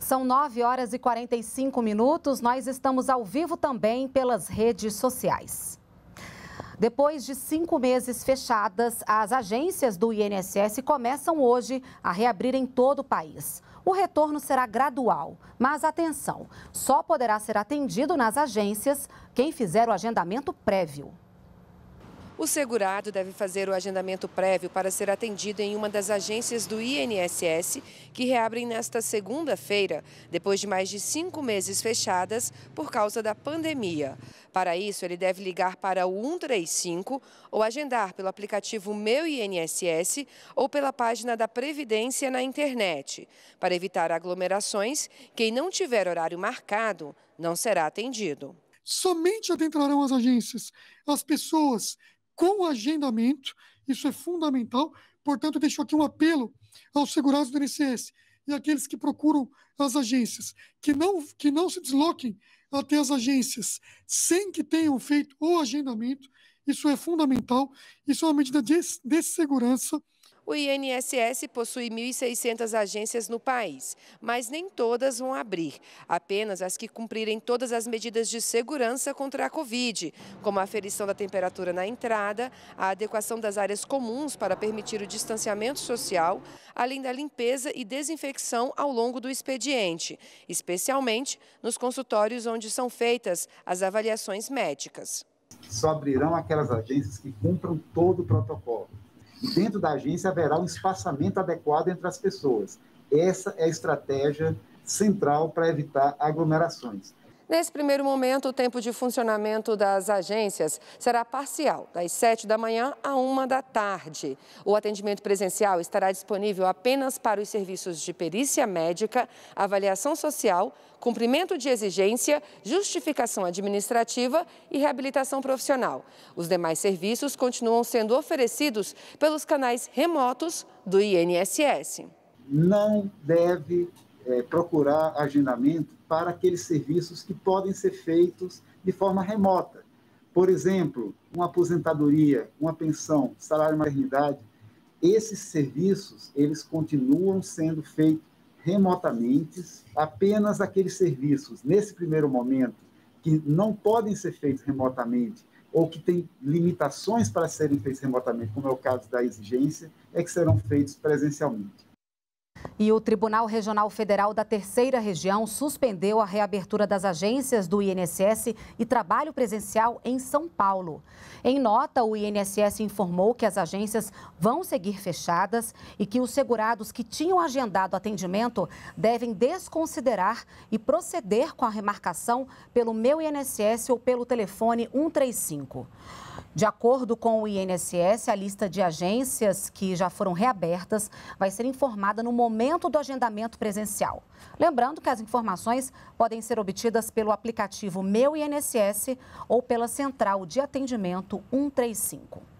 São 9 horas e 45 minutos. Nós estamos ao vivo também pelas redes sociais. Depois de cinco meses fechadas, as agências do INSS começam hoje a reabrir em todo o país. O retorno será gradual, mas atenção, só poderá ser atendido nas agências quem fizer o agendamento prévio. O segurado deve fazer o agendamento prévio para ser atendido em uma das agências do INSS, que reabrem nesta segunda-feira, depois de mais de cinco meses fechadas por causa da pandemia. Para isso, ele deve ligar para o 135 ou agendar pelo aplicativo Meu INSS ou pela página da Previdência na internet. Para evitar aglomerações, quem não tiver horário marcado não será atendido. Somente adentrarão as agências as pessoas com agendamento, isso é fundamental. Portanto, deixo aqui um apelo aos segurados do INSS e aqueles que procuram as agências, que não, que não se desloquem até as agências sem que tenham feito o agendamento. Isso é fundamental, isso é uma medida de, de segurança o INSS possui 1.600 agências no país, mas nem todas vão abrir. Apenas as que cumprirem todas as medidas de segurança contra a Covid, como a aferição da temperatura na entrada, a adequação das áreas comuns para permitir o distanciamento social, além da limpeza e desinfecção ao longo do expediente, especialmente nos consultórios onde são feitas as avaliações médicas. Só abrirão aquelas agências que cumpram todo o protocolo dentro da agência haverá um espaçamento adequado entre as pessoas. Essa é a estratégia central para evitar aglomerações. Nesse primeiro momento, o tempo de funcionamento das agências será parcial, das 7 da manhã a 1 da tarde. O atendimento presencial estará disponível apenas para os serviços de perícia médica, avaliação social, cumprimento de exigência, justificação administrativa e reabilitação profissional. Os demais serviços continuam sendo oferecidos pelos canais remotos do INSS. Não deve é, procurar agendamento para aqueles serviços que podem ser feitos de forma remota. Por exemplo, uma aposentadoria, uma pensão, salário maternidade, esses serviços, eles continuam sendo feitos remotamente, apenas aqueles serviços, nesse primeiro momento, que não podem ser feitos remotamente ou que têm limitações para serem feitos remotamente, como é o caso da exigência, é que serão feitos presencialmente. E o Tribunal Regional Federal da Terceira Região suspendeu a reabertura das agências do INSS e trabalho presencial em São Paulo. Em nota, o INSS informou que as agências vão seguir fechadas e que os segurados que tinham agendado atendimento devem desconsiderar e proceder com a remarcação pelo meu INSS ou pelo telefone 135. De acordo com o INSS, a lista de agências que já foram reabertas vai ser informada no do agendamento presencial. Lembrando que as informações podem ser obtidas pelo aplicativo Meu INSS ou pela central de atendimento 135.